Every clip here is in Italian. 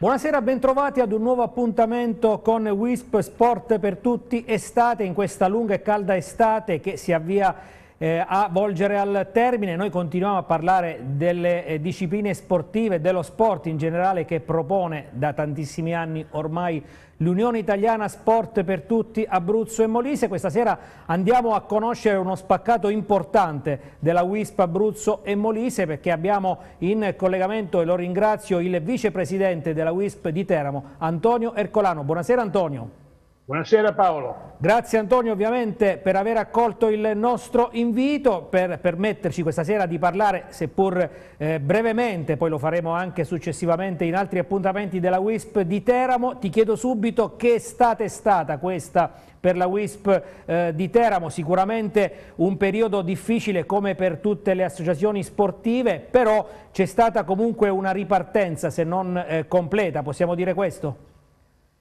Buonasera, bentrovati ad un nuovo appuntamento con Wisp Sport per tutti estate, in questa lunga e calda estate che si avvia eh, a volgere al termine. Noi continuiamo a parlare delle eh, discipline sportive, dello sport in generale che propone da tantissimi anni ormai l'Unione Italiana Sport per Tutti Abruzzo e Molise. Questa sera andiamo a conoscere uno spaccato importante della WISP Abruzzo e Molise perché abbiamo in collegamento, e lo ringrazio, il vicepresidente della WISP di Teramo, Antonio Ercolano. Buonasera Antonio. Buonasera Paolo. Grazie Antonio ovviamente per aver accolto il nostro invito, per permetterci questa sera di parlare, seppur eh, brevemente, poi lo faremo anche successivamente in altri appuntamenti della WISP di Teramo. Ti chiedo subito che estate è stata questa per la WISP eh, di Teramo, sicuramente un periodo difficile come per tutte le associazioni sportive, però c'è stata comunque una ripartenza se non eh, completa, possiamo dire questo?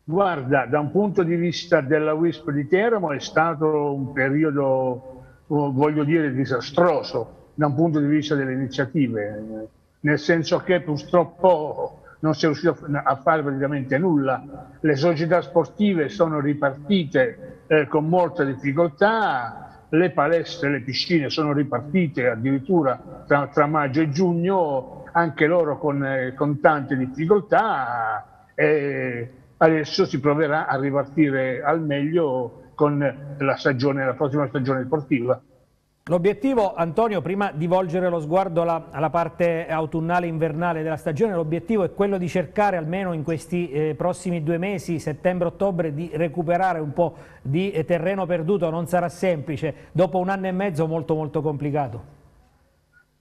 Guarda, da un punto di vista della WISP di Teramo è stato un periodo, voglio dire, disastroso da un punto di vista delle iniziative, nel senso che purtroppo non si è riuscito a fare praticamente nulla. Le società sportive sono ripartite eh, con molta difficoltà, le palestre, le piscine sono ripartite addirittura tra, tra maggio e giugno, anche loro con, eh, con tante difficoltà. E adesso si proverà a ripartire al meglio con la, stagione, la prossima stagione sportiva. L'obiettivo, Antonio, prima di volgere lo sguardo alla, alla parte autunnale e invernale della stagione, l'obiettivo è quello di cercare almeno in questi eh, prossimi due mesi, settembre-ottobre, di recuperare un po' di eh, terreno perduto. Non sarà semplice, dopo un anno e mezzo molto molto complicato.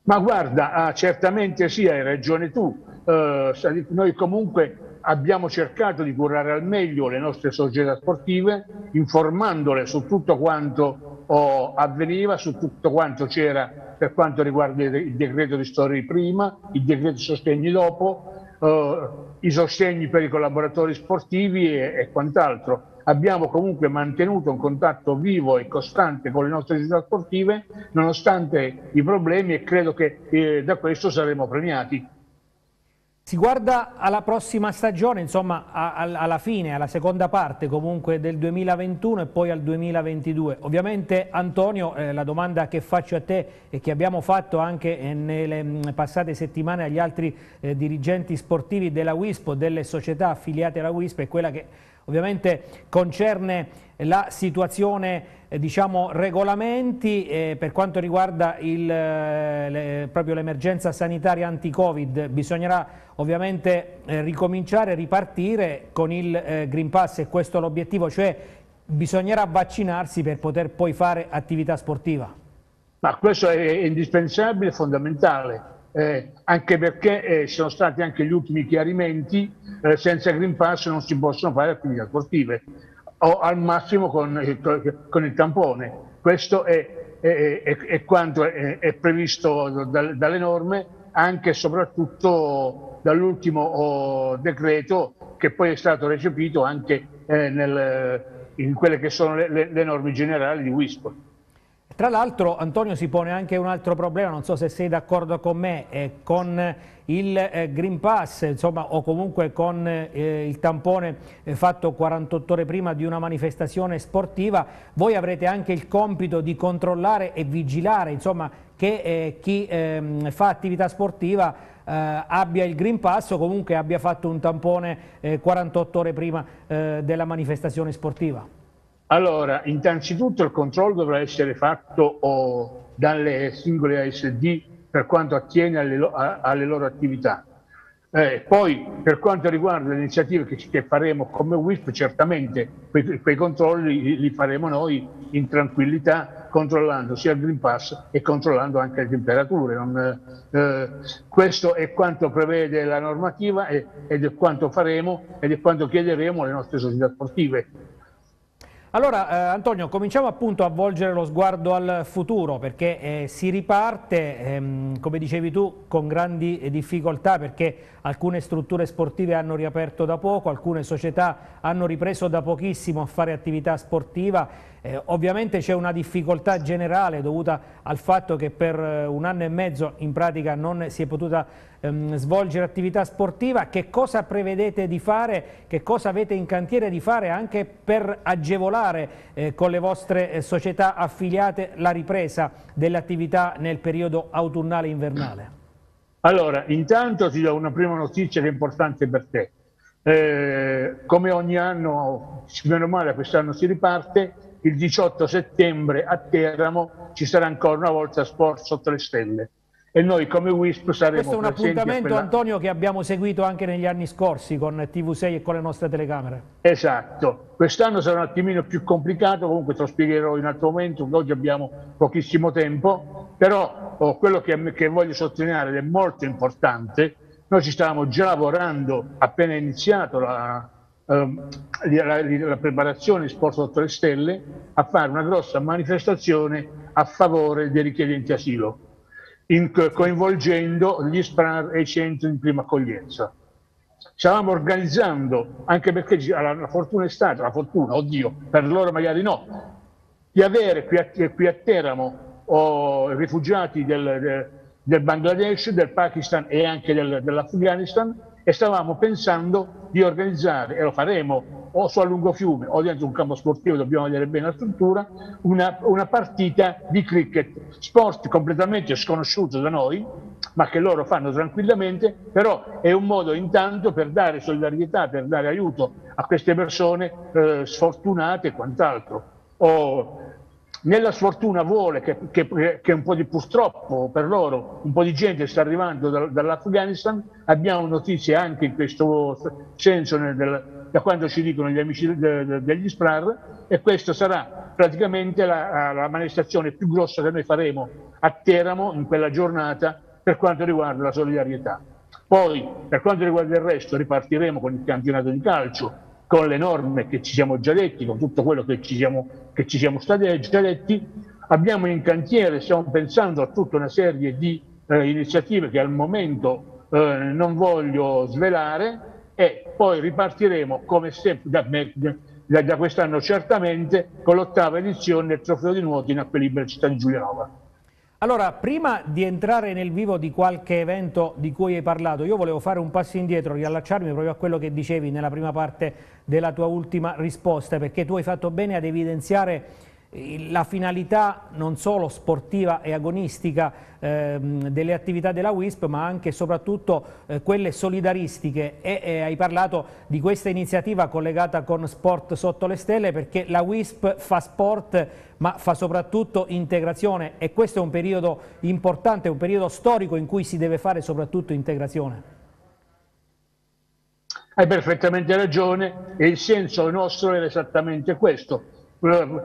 Ma guarda, ah, certamente sì, hai ragione tu. Uh, noi comunque abbiamo cercato di curare al meglio le nostre società sportive, informandole su tutto quanto oh, avveniva, su tutto quanto c'era per quanto riguarda il decreto di storia prima, il decreto di sostegni dopo, eh, i sostegni per i collaboratori sportivi e, e quant'altro. Abbiamo comunque mantenuto un contatto vivo e costante con le nostre società sportive, nonostante i problemi, e credo che eh, da questo saremo premiati. Si guarda alla prossima stagione, insomma alla fine, alla seconda parte comunque del 2021 e poi al 2022. Ovviamente Antonio, eh, la domanda che faccio a te e che abbiamo fatto anche eh, nelle mh, passate settimane agli altri eh, dirigenti sportivi della WISP o delle società affiliate alla WISP è quella che ovviamente concerne la situazione eh, diciamo regolamenti eh, per quanto riguarda eh, le, proprio l'emergenza sanitaria anti-Covid bisognerà ovviamente eh, ricominciare, ripartire con il eh, Green Pass e questo è l'obiettivo, cioè bisognerà vaccinarsi per poter poi fare attività sportiva. Ma questo è indispensabile, fondamentale, eh, anche perché eh, ci sono stati anche gli ultimi chiarimenti, eh, senza Green Pass non si possono fare attività sportive, o al massimo con, con il tampone. Questo è, è, è, è quanto è, previsto da, dalle norme, anche e soprattutto dall'ultimo oh, decreto che poi è stato recepito anche eh, nel, in quelle che sono le, le, le norme generali di WISP. Tra l'altro Antonio si pone anche un altro problema, non so se sei d'accordo con me, eh, con il eh, Green Pass insomma, o comunque con eh, il tampone eh, fatto 48 ore prima di una manifestazione sportiva, voi avrete anche il compito di controllare e vigilare insomma, che eh, chi ehm, fa attività sportiva eh, abbia il Green Pass o comunque abbia fatto un tampone 48 ore prima della manifestazione sportiva. Allora, innanzitutto il controllo dovrà essere fatto oh, dalle singole ASD per quanto attiene alle, alle loro attività. Eh, poi per quanto riguarda le iniziative che, che faremo come WISP, certamente quei, quei controlli li, li, faremo noi in tranquillità, controllando sia il Green Pass e controllando anche le temperature. Non, eh, questo è quanto prevede la normativa e, ed è quanto faremo ed è quanto chiederemo alle nostre società sportive. Allora eh, Antonio, cominciamo appunto a volgere lo sguardo al futuro perché eh, si riparte, ehm, come dicevi tu, con grandi difficoltà perché alcune strutture sportive hanno riaperto da poco, alcune società hanno ripreso da pochissimo a fare attività sportiva. Eh, ovviamente c'è una difficoltà generale dovuta al fatto che per eh, un anno e mezzo in pratica non si è potuta ehm, svolgere attività sportiva. Che cosa prevedete di fare? Che cosa avete in cantiere di fare anche per agevolare eh, con le vostre eh, società affiliate la ripresa delle attività nel periodo autunnale e invernale? Allora, intanto ti do una prima notizia che è importante per te. Eh, come ogni anno, meno male quest'anno si riparte, il 18 settembre a Teramo ci sarà ancora una volta Sport sotto le stelle e noi come WISP saremo Questo è un appuntamento quella... Antonio che abbiamo seguito anche negli anni scorsi con TV6 e con le nostre telecamere. Esatto, quest'anno sarà un attimino più complicato, comunque te lo spiegherò in altro momento, oggi abbiamo pochissimo tempo, però oh, quello che, che voglio sottolineare ed è molto importante, noi ci stavamo già lavorando appena iniziato la, Ehm, la, la, preparazione di Sport sotto le stelle a fare una grossa manifestazione a favore dei richiedenti asilo, in, coinvolgendo gli SPRAR e i centri di prima accoglienza. Stavamo organizzando, anche perché la, la fortuna è stata, la fortuna, oddio, per loro magari no, di avere qui a, qui a Teramo oh, rifugiati del, del, Bangladesh, del Pakistan e anche del, dell'Afghanistan e stavamo pensando di organizzare, e lo faremo o su a lungo fiume o dentro un campo sportivo, dobbiamo vedere bene la struttura, una, una partita di cricket, sport completamente sconosciuto da noi, ma che loro fanno tranquillamente, però è un modo intanto per dare solidarietà, per dare aiuto a queste persone eh, sfortunate e quant'altro. O nella sfortuna vuole che, che, che, un po' di purtroppo per loro un po' di gente sta arrivando da, dall'Afghanistan, abbiamo notizie anche in questo senso nel, da quando ci dicono gli amici de, de, degli SPRAR e questa sarà praticamente la, la, manifestazione più grossa che noi faremo a Teramo in quella giornata per quanto riguarda la solidarietà. Poi per quanto riguarda il resto ripartiremo con il campionato di calcio con le norme che ci siamo già detti, con tutto quello che ci siamo, che ci siamo stati già detti, abbiamo in cantiere, stiamo pensando a tutta una serie di eh, iniziative che al momento eh, non voglio svelare e poi ripartiremo come sempre da, da, da quest'anno certamente con l'ottava edizione del trofeo di nuoto in acqua libera città di Giulianova. Allora, prima di entrare nel vivo di qualche evento di cui hai parlato, io volevo fare un passo indietro, riallacciarmi proprio a quello che dicevi nella prima parte della tua ultima risposta, perché tu hai fatto bene ad evidenziare la finalità non solo sportiva e agonistica ehm, delle attività della WISP ma anche e soprattutto eh, quelle solidaristiche. E, e, hai parlato di questa iniziativa collegata con Sport sotto le stelle perché la WISP fa sport ma fa soprattutto integrazione. E questo è un periodo importante, un periodo storico in cui si deve fare soprattutto integrazione. Hai perfettamente ragione e il senso nostro era esattamente questo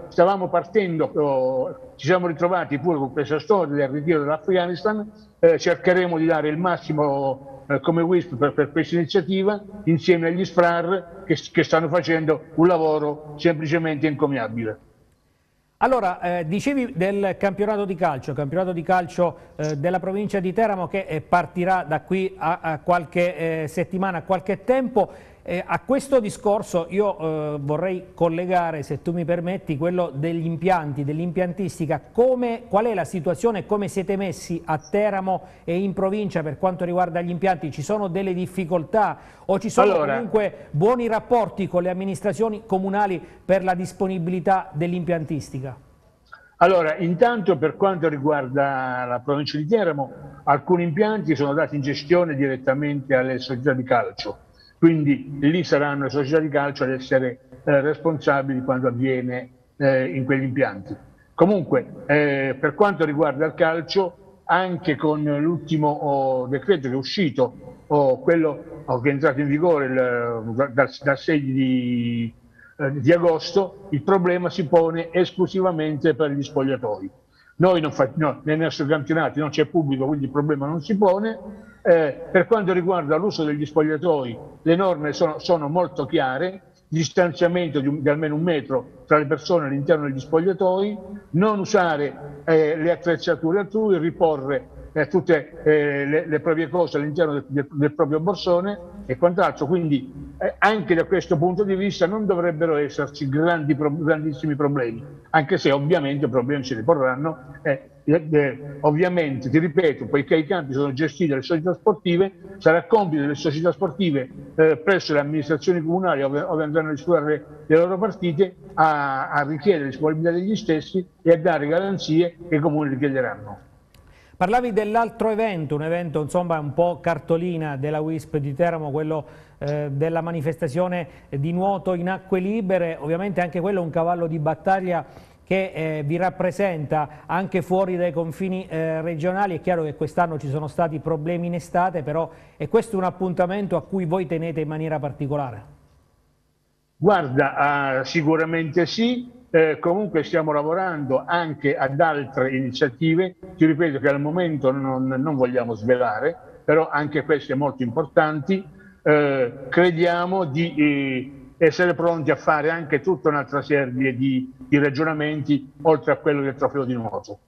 stavamo partendo, ci siamo ritrovati pure con questa storia del ritiro dell'Afghanistan, eh, cercheremo di dare il massimo eh, come WISP per, per, questa iniziativa insieme agli SFRAR che, che stanno facendo un lavoro semplicemente encomiabile. Allora, eh, dicevi del campionato di calcio, campionato di calcio eh, della provincia di Teramo che eh, partirà da qui a, a qualche eh, settimana, a qualche tempo. Eh, a questo discorso io eh, vorrei collegare, se tu mi permetti, quello degli impianti, dell'impiantistica. Qual è la situazione e come siete messi a Teramo e in provincia per quanto riguarda gli impianti? Ci sono delle difficoltà o ci sono allora, comunque buoni rapporti con le amministrazioni comunali per la disponibilità dell'impiantistica? Allora, intanto per quanto riguarda la provincia di Teramo, alcuni impianti sono dati in gestione direttamente alle società di calcio quindi lì saranno le società di calcio ad essere eh, responsabili quando avviene eh, in quegli impianti. Comunque, eh, per quanto riguarda il calcio, anche con l'ultimo oh, decreto che è uscito o quello che è entrato in vigore il, dal, dal 6 di, eh, di agosto, il problema si pone esclusivamente per gli spogliatoi. Noi non fa, no, nei nostri campionati non c'è pubblico, quindi il problema non si pone. Eh, per quanto riguarda l'uso degli spogliatoi, le norme sono, sono molto chiare, distanziamento di, un, di, almeno un metro tra le persone all'interno degli spogliatoi, non usare eh, le attrezzature altrui, riporre eh, tutte eh, le, le, proprie cose all'interno del, del, del, proprio borsone e quant'altro. Quindi eh, anche da questo punto di vista non dovrebbero esserci grandi, grandissimi problemi, anche se ovviamente problemi se ne porranno. Eh, eh, ovviamente, ti ripeto, poiché i campi sono gestiti dalle società sportive, sarà compito delle società sportive eh, presso le amministrazioni comunali dove, dove andranno a disputare le loro partite a, a richiedere disponibilità degli stessi e a dare garanzie che i comuni richiederanno. Parlavi dell'altro evento, un evento insomma un po' cartolina della WISP di Teramo, quello eh, della manifestazione di nuoto in acque libere, ovviamente anche quello è un cavallo di battaglia che eh, vi rappresenta anche fuori dai confini eh, regionali. È chiaro che quest'anno ci sono stati problemi in estate, però è questo un appuntamento a cui voi tenete in maniera particolare? Guarda, uh, sicuramente sì, eh, comunque stiamo lavorando anche ad altre iniziative, ti ripeto che al momento non, non vogliamo svelare, però anche queste molto importanti, eh, crediamo di eh, essere pronti a fare anche tutta un'altra serie di, di, ragionamenti oltre a quello del trofeo di nuoto.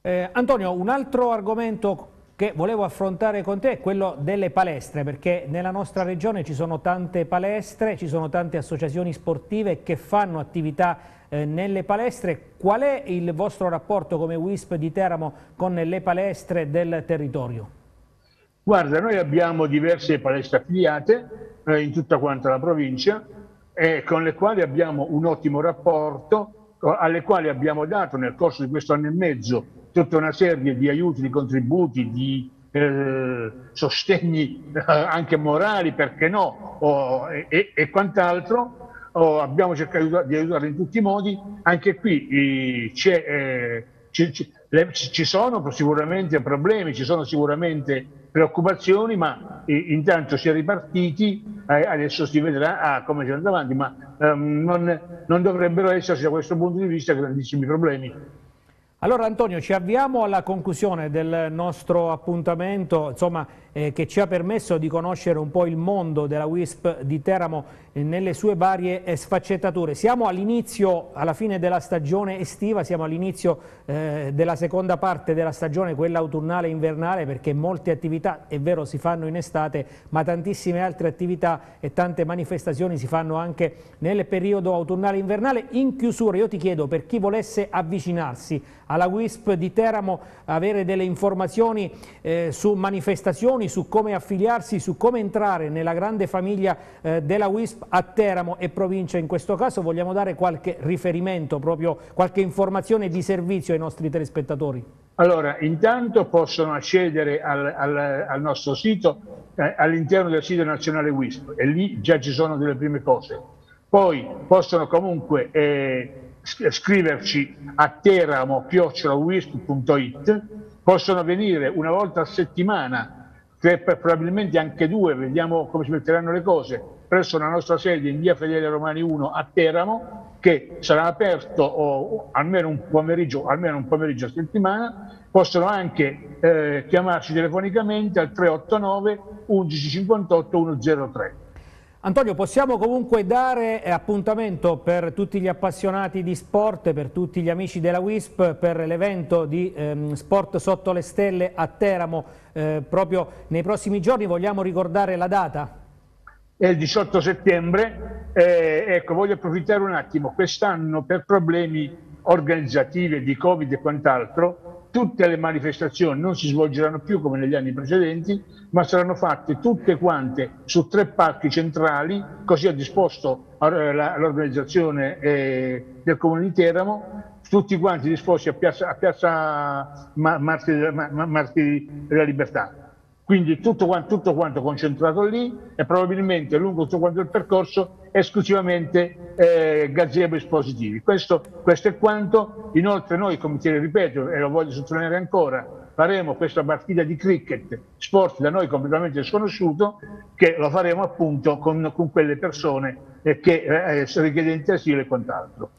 Eh, Antonio, un altro argomento che volevo affrontare con te è quello delle palestre, perché nella nostra regione ci sono tante palestre, ci sono tante associazioni sportive che fanno attività eh, nelle palestre. Qual è il vostro rapporto come WISP di Teramo con le palestre del territorio? Guarda, noi abbiamo diverse palestre affiliate eh, in tutta quanta la provincia eh, con le quali abbiamo un ottimo rapporto, alle quali abbiamo dato nel corso di questo anno e mezzo tutta una serie di aiuti, di contributi, di eh, sostegni eh, anche morali, perché no, o, e, e quant'altro, oh, abbiamo cercato di aiutarli in tutti i modi, anche qui eh, eh, ci, ci, le, ci, sono sicuramente problemi, ci sono sicuramente preoccupazioni, ma eh, intanto si è ripartiti, eh, adesso si vedrà ah, come ci andrà avanti, ma ehm, non, non dovrebbero esserci da questo punto di vista grandissimi problemi. Allora Antonio, ci avviamo alla conclusione del nostro appuntamento, insomma, eh, che ci ha permesso di conoscere un po' il mondo della WISP di Teramo eh, nelle sue varie eh, sfaccettature. Siamo all'inizio, alla fine della stagione estiva, siamo all'inizio eh, della seconda parte della stagione, quella autunnale e invernale, perché molte attività, è vero, si fanno in estate, ma tantissime altre attività e tante manifestazioni si fanno anche nel periodo autunnale e invernale. In chiusura io ti chiedo, per chi volesse avvicinarsi alla WISP di Teramo, avere delle informazioni su manifestazioni, su come affiliarsi, su come entrare nella grande famiglia eh, della WISP a Teramo e provincia in questo caso, vogliamo dare qualche riferimento, proprio qualche informazione di servizio ai nostri telespettatori? Allora, intanto possono accedere al, al, al nostro sito eh, all'interno del sito nazionale WISP e lì già ci sono delle prime cose. Poi possono comunque eh, scriverci a teramo.wisp.it, possono venire una volta a settimana, probabilmente anche due, vediamo come si metteranno le cose, presso la nostra sede in via Fedele Romani 1 a Teramo, che sarà aperto oh, almeno, un pomeriggio, almeno un pomeriggio a settimana, possono anche eh, chiamarci telefonicamente al 389 11 58 103. Antonio, possiamo comunque dare eh, appuntamento per tutti gli appassionati di sport, per tutti gli amici della WISP, per l'evento di ehm, Sport sotto le stelle a Teramo eh, proprio nei prossimi giorni. Vogliamo ricordare la data? È il 18 settembre. Eh, ecco, voglio approfittare un attimo. Quest'anno per problemi organizzativi di Covid e quant'altro tutte le manifestazioni non si svolgeranno più come negli anni precedenti, ma saranno fatte tutte quante su tre parchi centrali, così ha disposto eh, l'organizzazione eh, del Comune di Teramo, tutti quanti disposti a Piazza, a piazza Martiri della Libertà. Quindi tutto quanto, tutto quanto, concentrato lì e probabilmente lungo tutto quanto il percorso esclusivamente eh, gazebo espositivi. Questo, questo, è quanto. Inoltre noi, come ti ripeto, e lo voglio sottolineare ancora, faremo questa partita di cricket, sport da noi completamente sconosciuto, che lo faremo appunto con, con quelle persone eh, che eh, richiedenti asilo e quant'altro.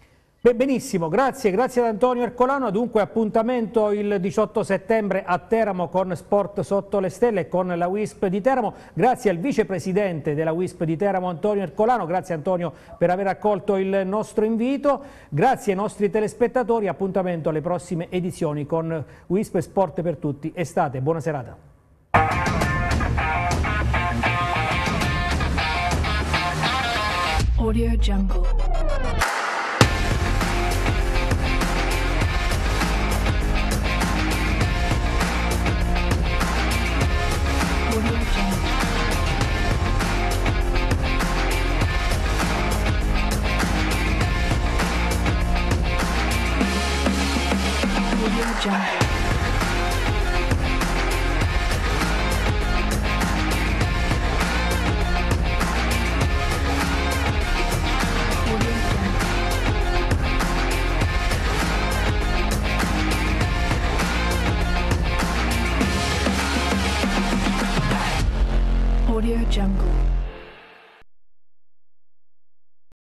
Benissimo, grazie, grazie ad Antonio Ercolano. Dunque appuntamento il 18 settembre a Teramo con Sport Sotto le Stelle e con la WISP di Teramo. Grazie al vicepresidente della WISP di Teramo Antonio Ercolano, grazie Antonio per aver accolto il nostro invito. Grazie ai nostri telespettatori, appuntamento alle prossime edizioni con WISP Sport per tutti. Estate, buona serata. Audio Jungle. Jungle.